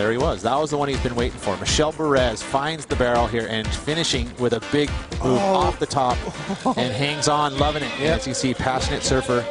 There he was. That was the one he's been waiting for. Michel Bourez finds the barrel here and finishing with a big move Oh. off the top and hangs on, loving it. As you see, passionate surfer